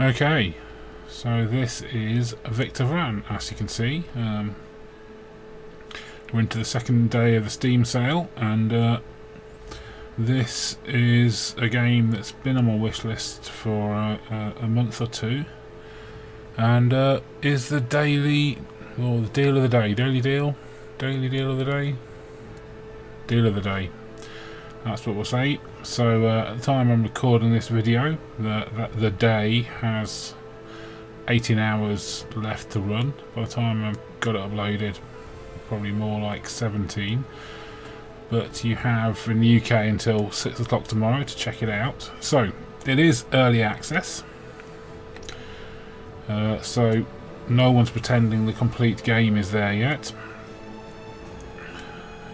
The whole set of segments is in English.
Okay, so this is Victor Vran, as you can see. Um, we're into the second day of the Steam sale, and uh, this is a game that's been on my wish list for uh, uh, a month or two, and uh, is the daily, or the deal of the day, daily deal, daily deal of the day, deal of the day. That's what we'll say. So uh, at the time I'm recording this video, the, the, day has 18 hours left to run. By the time I've got it uploaded, probably more like 17. But you have in the UK until 6 o'clock tomorrow to check it out. So it is early access. Uh, so no one's pretending the complete game is there yet.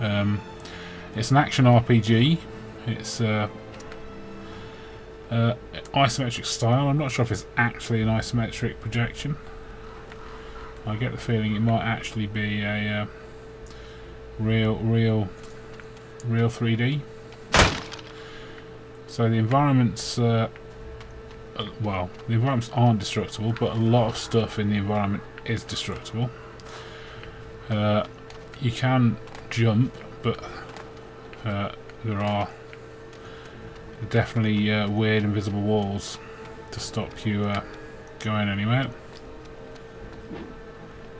Um, it's an action RPG. It's uh, uh, isometric style. I'm not sure if it's actually an isometric projection. I get the feeling it might actually be a uh, real, real, real 3D. So the environments, uh, well, the environments aren't destructible, but a lot of stuff in the environment is destructible. Uh, you can jump, but uh, there are definitely uh, weird invisible walls to stop you uh, going anywhere.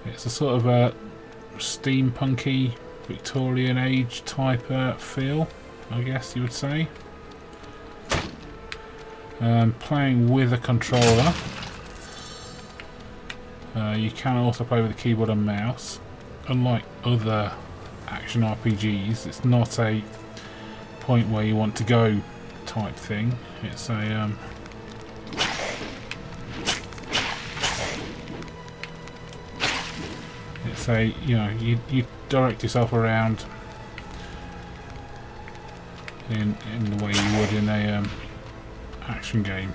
It's a sort of a steampunky Victorian age type uh, feel, I guess you would say. Um, playing with a controller. Uh, you can also play with a keyboard and mouse. Unlike other action RPGs, it's not a point where you want to go type thing. It's a um, it's a you know you you direct yourself around in in the way you would in a um, action game.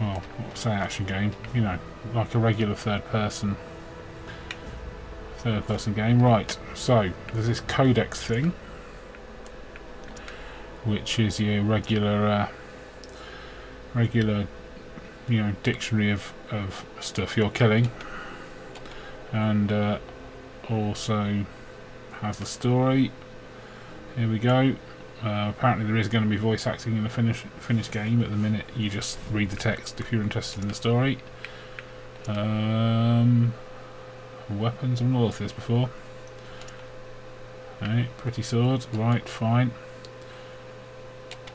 Well, say action game, you know, like a regular third person third person game. Right, so there's this codex thing, which is your regular, uh, regular, you know, dictionary of, of stuff you're killing, and uh, also has the story. Here we go. Uh, apparently there is going to be voice acting in the finish, finished game at the minute you just read the text if you're interested in the story. Um, weapons, I've not looked at this before. Okay, pretty sword, right, fine.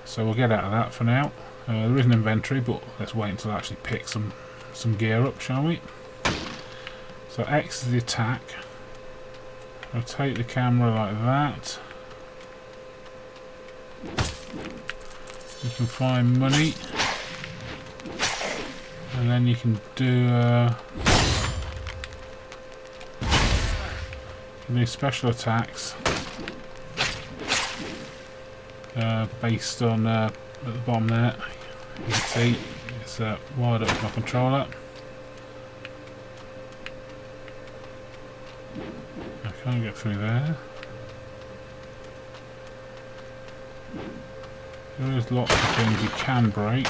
So we'll get out of that for now. Uh, there is an inventory, but let's wait until I actually pick some, some gear up, shall we? So X is the attack. Rotate the camera like that. You can find money. And then you can do... Uh, special attacks uh, based on uh, at the bottom there. You can see it's uh, wired up with my controller. I can't get through there there is lots of things you can break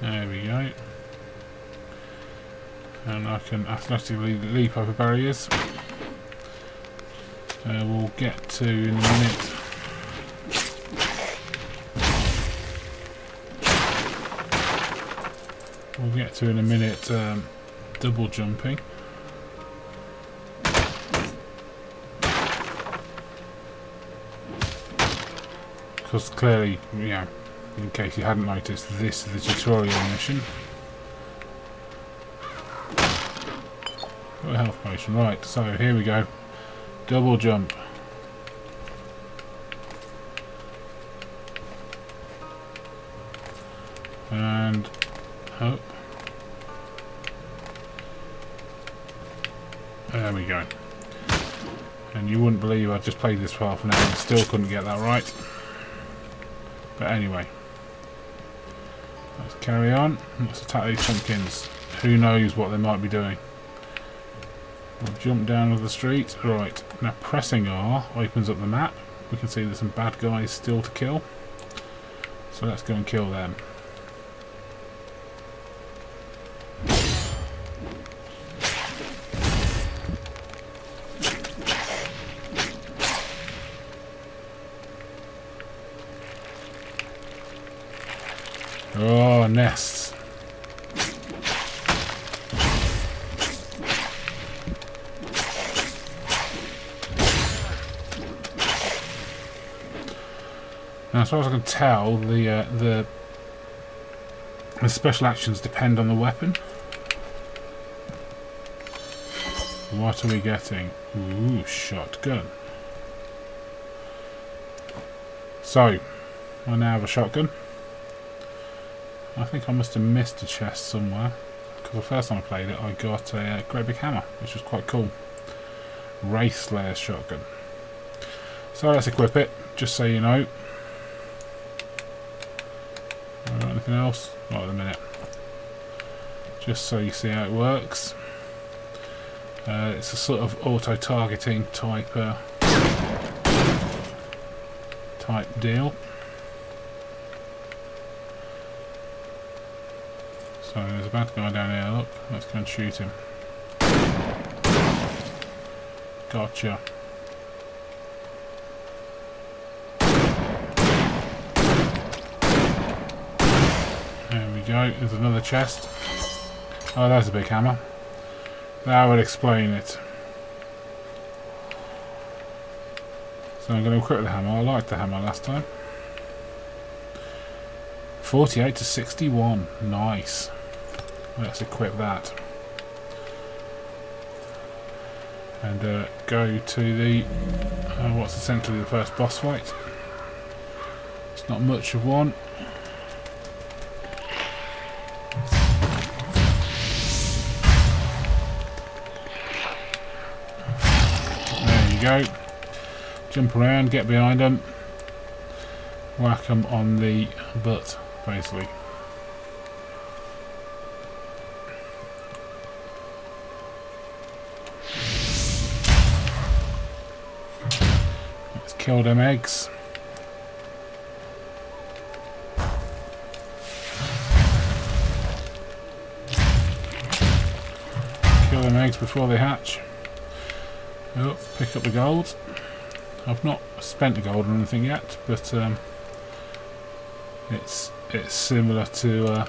there we go and I can athletically leap over barriers uh, we'll get to in a minute. We'll get to in a minute um, double jumping. Because clearly, you know, in case you hadn't noticed, this is the tutorial mission. Got a health potion, right, so here we go. Double jump. And oh. There we go. And you wouldn't believe I just played this for half an hour and still couldn't get that right. But anyway. Let's carry on. Let's attack these pumpkins. Who knows what they might be doing. We'll jump down to the street. Right, now pressing R opens up the map. We can see there's some bad guys still to kill. So let's go and kill them. Oh, nests. Now, as far as I can tell, the uh, the the special actions depend on the weapon. What are we getting? Ooh, shotgun. So, I now have a shotgun. I think I must have missed a chest somewhere. Because the first time I played it, I got a uh, great big hammer, which was quite cool. Wraith Slayer shotgun. So let's equip it, just so you know. anything else? Not at the minute. Just so you see how it works. Uh, it's a sort of auto-targeting type uh, type deal. So there's a bad guy down here, look, let's go and shoot him. Gotcha. There we go, there's another chest. Oh, there's a big hammer. That would explain it. So I'm going to equip the hammer. I liked the hammer last time. 48 to 61. Nice. Let's equip that. And uh, go to the, uh, what's essentially the first boss fight. It's not much of one. There you go. Jump around, get behind them, whack them on the butt, basically. Kill them eggs. Kill them eggs before they hatch. Oh, pick up the gold. I've not spent the gold or anything yet, but um, it's it's similar to uh,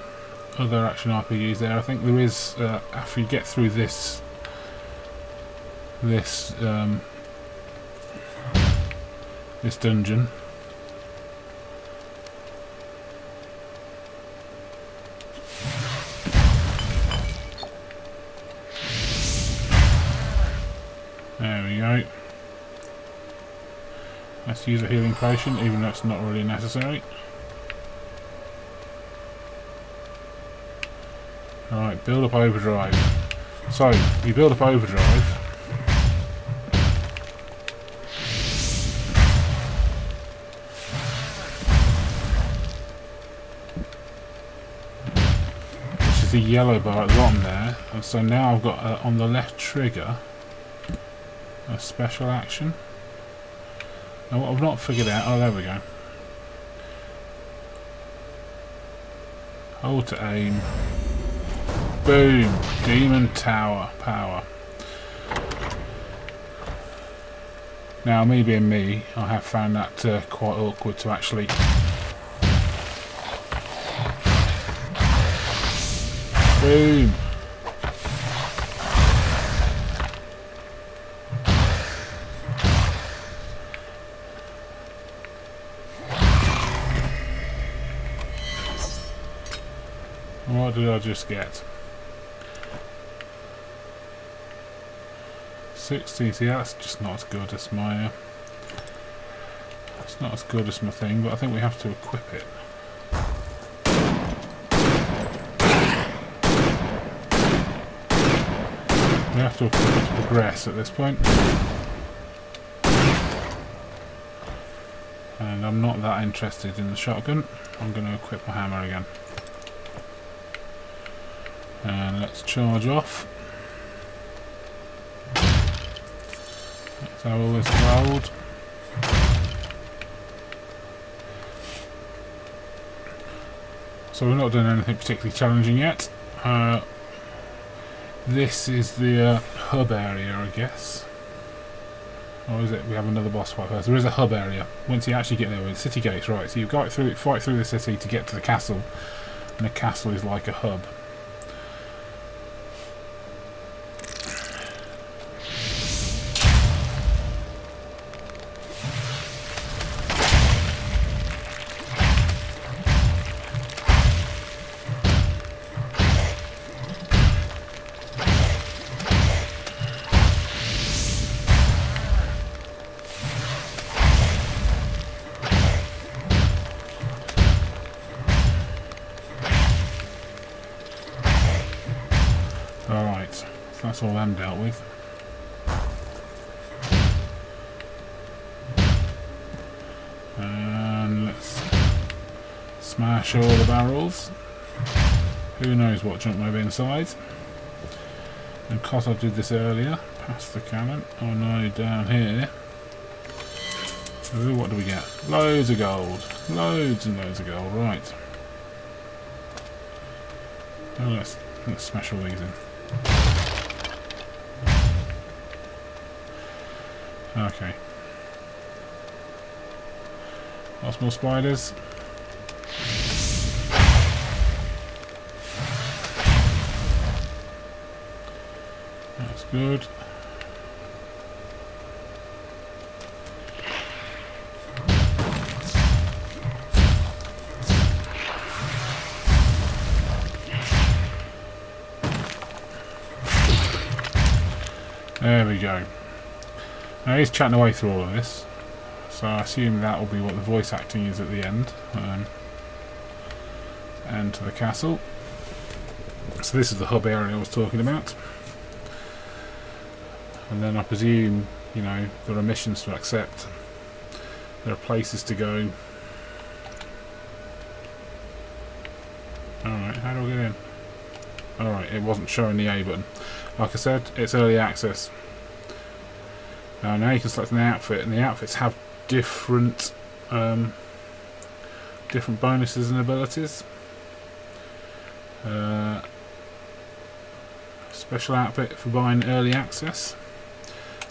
other action RPGs. There, I think there is uh, after you get through this this um, this dungeon. There we go. Let's use a healing potion, even though it's not really necessary. Alright, build up overdrive. So, you build up overdrive, the yellow bar at the bottom there. And so now I've got uh, on the left trigger a special action. Now what I've not figured out, oh there we go. Hold to aim. Boom! Demon Tower power. Now me being me, I have found that uh, quite awkward to actually Boom. What did I just get? 60, see that's just not as good as my... Uh, it's not as good as my thing, but I think we have to equip it. We have to progress at this point. And I'm not that interested in the shotgun. I'm going to equip my hammer again. And let's charge off. Let's have all this gold. So we're not doing anything particularly challenging yet. Uh, this is the uh, hub area, I guess. Or is it? We have another boss fight first. There is a hub area. Once you actually get there, with city gates, right? So you've got through, fight through the city to get to the castle, and the castle is like a hub. That's all them dealt with. And let's smash all the barrels. Who knows what junk may be inside. And because I did this earlier, past the cannon, oh no, down here. Ooh, what do we get? Loads of gold. Loads and loads of gold, right. Oh, let's, let's smash all these in. Okay. Lots more spiders. That's good. There we go. Now he's chatting away through all of this, so I assume that will be what the voice acting is at the end. Um, and to the castle. So this is the hub area I was talking about. And then I presume, you know, there are missions to accept. There are places to go. Alright, how do I get in? Alright, it wasn't showing the A button. Like I said, it's early access. Now you can select an outfit, and the outfits have different um, different bonuses and abilities. Uh, special outfit for buying early access.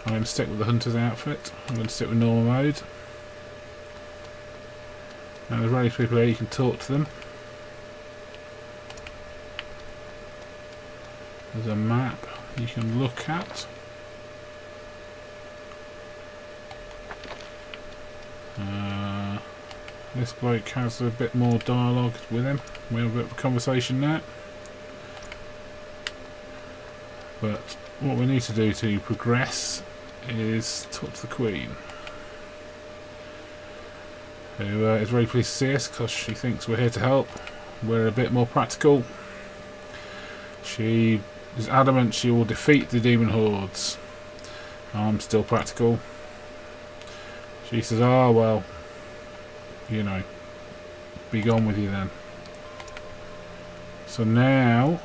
I'm going to stick with the hunter's outfit. I'm going to stick with normal mode. Now there's various people here, you can talk to them. There's a map you can look at. Uh, this bloke has a bit more dialogue with him. We have a bit of a conversation there. But what we need to do to progress is talk to the Queen. Who uh, is very pleased to see us because she thinks we're here to help. We're a bit more practical. She is adamant she will defeat the demon hordes. I'm still practical. She says, oh well, you know, be gone with you then. So now,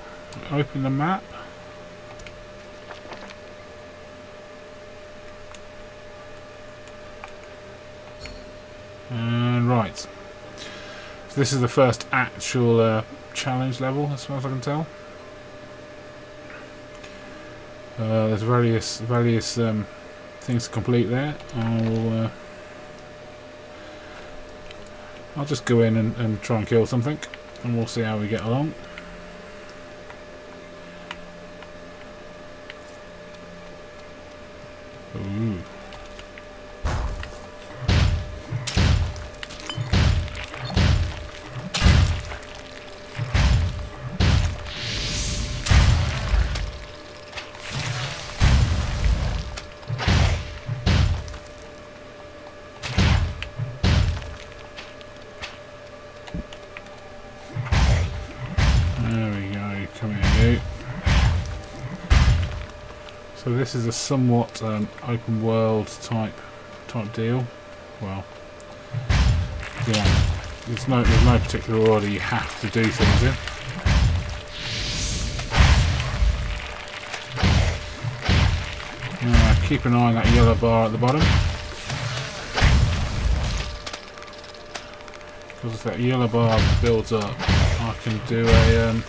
open the map. And right. So this is the first actual uh, challenge level, as far as I can tell. Uh, there's various various um, things to complete there. I'll uh, I'll just go in and, and try and kill something, and we'll see how we get along. Ooh. So this is a somewhat um, open world type type deal. Well, yeah, there's no there's no particular order you have to do things in. keep an eye on that yellow bar at the bottom. Because if that yellow bar builds up, I can do a um,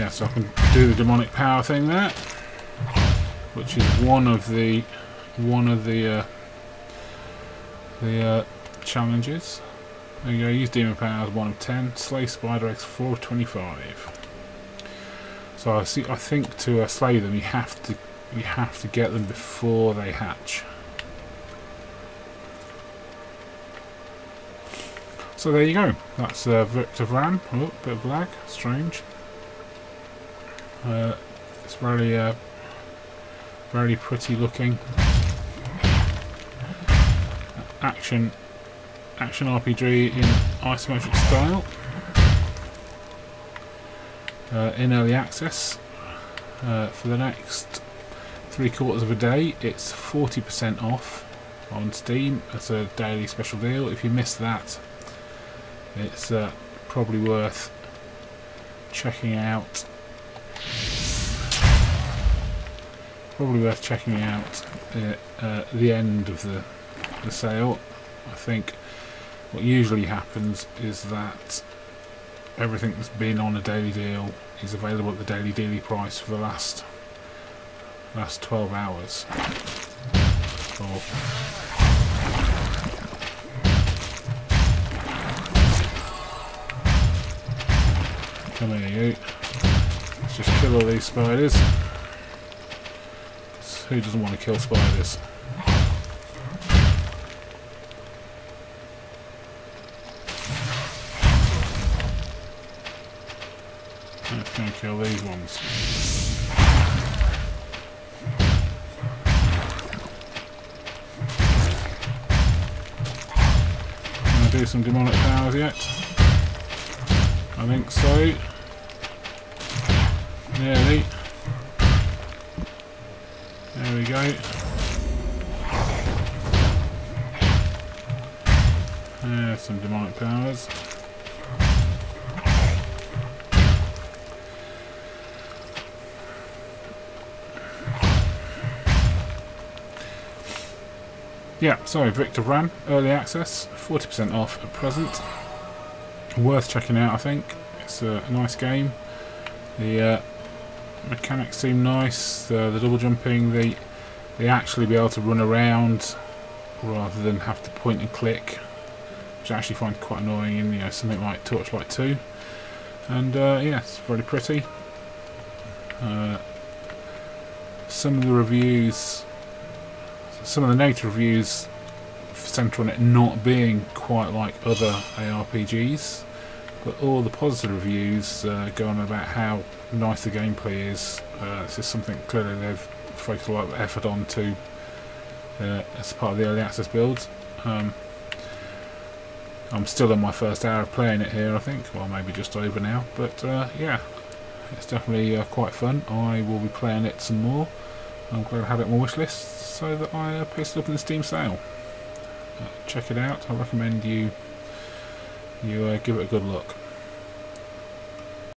Yeah, so I can do the demonic power thing there, which is one of the one of the uh, the uh, challenges. There you go. Use demon powers one of ten. Slay spider x four twenty five. So I see. I think to uh, slay them, you have to you have to get them before they hatch. So there you go. That's uh, Victor Vran. Oh, bit of lag. Strange. Uh, it's very, uh, very pretty looking. Action, action RPG in isometric style. Uh, in early access uh, for the next three quarters of a day. It's 40% off on Steam. It's a daily special deal. If you miss that, it's uh, probably worth checking out. Probably worth checking out uh, uh, the end of the, the sale. I think what usually happens is that everything that's been on a daily deal is available at the daily daily price for the last last 12 hours. Or Come here, you. Just kill all these spiders. Who doesn't want to kill spiders? Let's go kill these ones. Do some demonic powers yet? I think so. Nearly. There we go. There's some demonic powers. Yeah, sorry, Victor Vran, early access, 40% off at present. Worth checking out, I think. It's a nice game. The uh, mechanics seem nice. Uh, the double jumping, they they actually be able to run around rather than have to point and click, which I actually find quite annoying in you know something like Torchlight 2. And uh, yeah, it's very pretty. Uh, some of the reviews some of the negative reviews centre on it not being quite like other ARPGs, but all the positive reviews uh, go on about how nice the gameplay is. Uh, this is something clearly they've focused a lot of effort on to uh, as part of the early access build. Um, I'm still in my first hour of playing it here, I think. Well, maybe just over now, but uh, yeah, it's definitely uh, quite fun. I will be playing it some more. I'm glad I had it on my wish list so that I uh, post it up in the Steam sale. Uh, check it out. I recommend you you uh, give it a good look.